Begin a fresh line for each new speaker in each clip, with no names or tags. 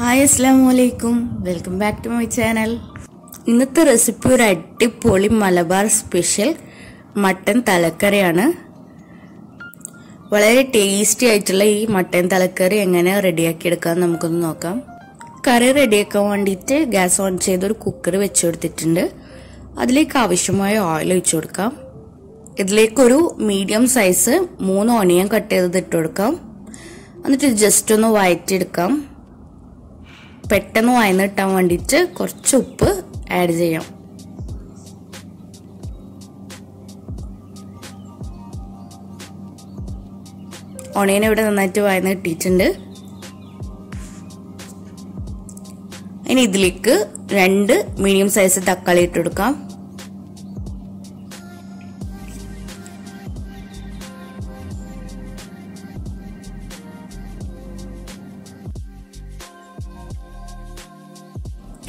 Hi അസ്സാം വലൈക്കും welcome back to my channel. ഇന്നത്തെ റെസിപ്പി ഒരു അടിപൊളി മലബാർ സ്പെഷ്യൽ മട്ടൻ തലക്കറിയാണ്. വളരെ ടേസ്റ്റി ആയിട്ടുള്ള ഈ മട്ടൻ തലക്കറി എങ്ങനെ റെഡിയാക്കി എടുക്കാം നമുക്കൊന്ന് നോക്കാം. കറി റെഡിയാക്കാൻ വേണ്ടിയിട്ട് ഗ്യാസ് ഓൺ ചെയ്ത് ഒരു കുക്കർ വെച്ച് കൊടുത്തിട്ടുണ്ട്. അതിലേക്ക് ആവശ്യമായ ഓയിൽ ഒഴിച്ചു കൊടുക്കാം. ഇതിലേക്കൊരു മീഡിയം സൈസ് മൂന്ന് ഓണിയൻ കട്ട് ചെയ്തത് ഇട്ട് കൊടുക്കാം. എന്നിട്ട് ജസ്റ്റ് ഒന്ന് വഴറ്റിയെടുക്കാം പെട്ടെന്ന് വായന കിട്ടാൻ വേണ്ടിയിട്ട് കുറച്ച് ഉപ്പ് ആഡ് ചെയ്യാം. ഓണിയൻ ഇവിടെ നന്നായിട്ട് വയന്ന് കിട്ടിയിട്ടുണ്ട്. ഇനി ഇതിലേക്ക് രണ്ട് മീഡിയം സൈസ് തക്കാളി ഇട്ട്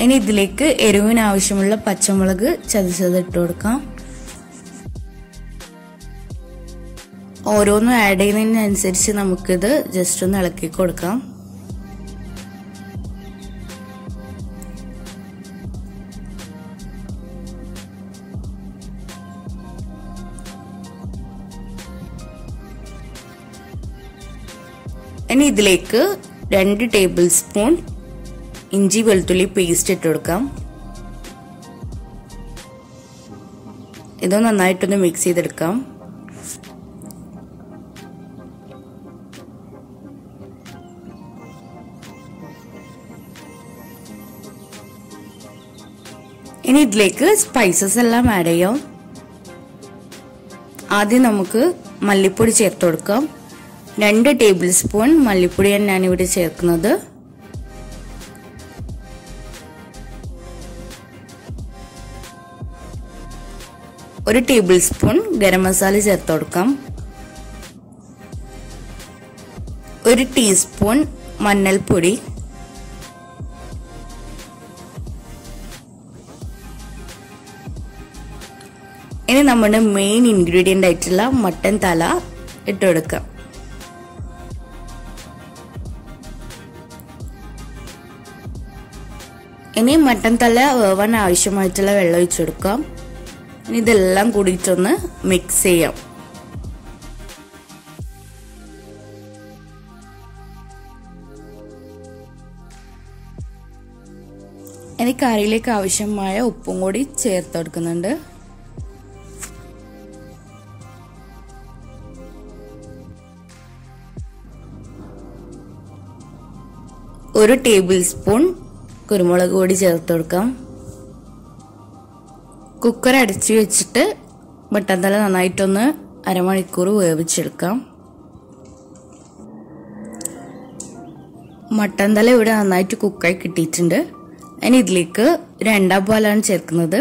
ഇനി ഇതിലേക്ക് എരിവിന് ആവശ്യമുള്ള പച്ചമുളക് ചതച്ചത് ഇട്ട് കൊടുക്കാം ഓരോന്നും ആഡ് ചെയ്യുന്നതിനനുസരിച്ച് നമുക്കിത് ജസ്റ്റ് ഒന്ന് ഇളക്കി കൊടുക്കാം. ഇനി ഇതിലേക്ക് രണ്ട് ടേബിൾ സ്പൂൺ ഇഞ്ചി വെളുത്തുള്ളി പേസ്റ്റ് ഇട്ട് കൊടുക്കാം. ഇത് നന്നായിട്ടൊന്ന് മിക്സ് ചെയ്തെടുക്കാം. ഇനി ഇതിലേക്ക് സ്പൈസസ് എല്ലാം ആഡ് ചെയ്യാം. ആദ്യം നമുക്ക് മല്ലിപ്പൊടി ചേർത്ത് കൊടുക്കാം. രണ്ട് ടേബിൾ സ്പൂൺ മല്ലിപ്പൊടിയാണ് ഞാനിവിടെ ചേർക്കുന്നത്. ഒരു ടേബിൾ സ്പൂൺ ഗരം മസാല ചേർത്ത് കൊടുക്കാം. ഒരു ടീസ്പൂൺ മഞ്ഞൾപ്പൊടി. ഇനി നമ്മുടെ മെയിൻ ഇൻഗ്രീഡിയന്റ് ആയിട്ടുള്ള മട്ടൻ തല ഇട്ട് കൊടുക്കാം. ഇനി മട്ടൻ തല വേവാൻ ആവശ്യമായിട്ടുള്ള വെള്ളം ഒഴിച്ചു കൊടുക്കാം. ഇതെല്ലാം കൂടിയിട്ടൊന്ന് മിക്സ് ചെയ്യാം. ഇനി കറിയിലേക്ക് ആവശ്യമായ ഉപ്പും കൂടി ചേർത്ത് കൊടുക്കുന്നുണ്ട്. ഒരു ടേബിൾ സ്പൂൺ കുരുമുളക് കൂടി ചേർത്ത് കൊടുക്കാം. കുക്കർ അടച്ച് വെച്ചിട്ട് മട്ടൻ തല നന്നായിട്ടൊന്ന് അരമണിക്കൂർ വേവിച്ചെടുക്കാം. മട്ടൻ തല ഇവിടെ നന്നായിട്ട് കുക്കായി കിട്ടിയിട്ടുണ്ട്. ഞാൻ ഇതിലേക്ക് രണ്ടാം പാലാണ് ചേർക്കുന്നത്.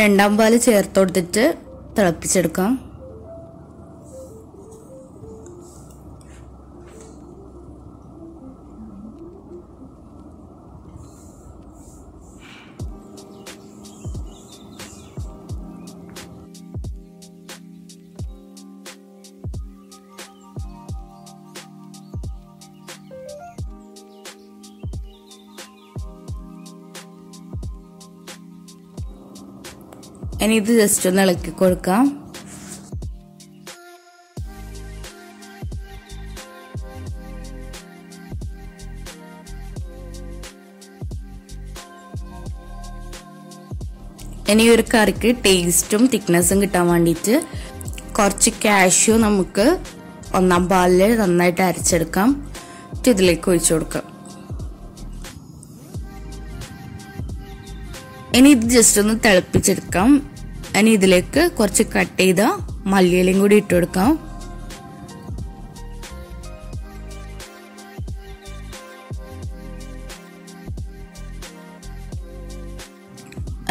രണ്ടാം പാൽ ചേർത്ത് കൊടുത്തിട്ട് തിളപ്പിച്ചെടുക്കാം. ഇനി ഇത് ജസ്റ്റ് ഒന്ന് ഇളക്കി കൊടുക്കാം. ഇനി ഒരു കറിക്ക് ടേസ്റ്റും തിക്നെസ്സും കിട്ടാൻ വേണ്ടിയിട്ട് കുറച്ച് കാഷ്യൂ നമുക്ക് ഒന്നാം പാലിൽ നന്നായിട്ട് അരച്ചെടുക്കാം. ഇതിലേക്ക് ഒഴിച്ചു കൊടുക്കാം. ഇനി ഇത് ജസ്റ്റ് ഒന്ന് തിളപ്പിച്ചെടുക്കാം. ഇനി ഇതിലേക്ക് കുറച്ച് കട്ട് ചെയ്ത മല്ലിയിലയും കൂടി ഇട്ട് കൊടുക്കാം.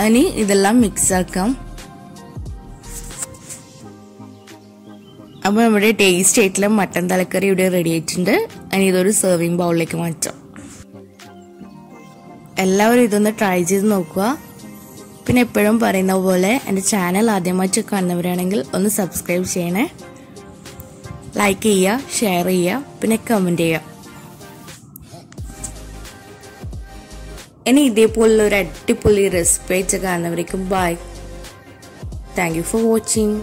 ഇനി ഇതെല്ലാം മിക്സ് ആക്കാം. അപ്പോൾ നമ്മുടെ ടേസ്റ്റ് ആയിട്ടുള്ള മട്ടൻ തലക്കറി ഇവിടെ റെഡി ആയിട്ടുണ്ട്. ഇനി ഇതൊരു സെർവിങ് ബൗളിലേക്ക് മാറ്റാം. എല്ലാവരും ഇതൊന്ന് ട്രൈ ചെയ്ത് നോക്കുക. പിന്നെ എപ്പോഴും പറയുന്ന പോലെ എന്റെ ചാനൽ ആദ്യമായിട്ട് കാണുന്നവരാണെങ്കിൽ ഒന്ന് സബ്സ്ക്രൈബ് ചെയ്യണേ. ലൈക്ക് ചെയ്യുക ഷെയർ ചെയ്യുക പിന്നെ കമന്റ് ചെയ്യുക. ഇനി ഇതേപോലുള്ള ഒരു അടിപൊളി recipe കാണുന്നവരേക്കും bye thank you for watching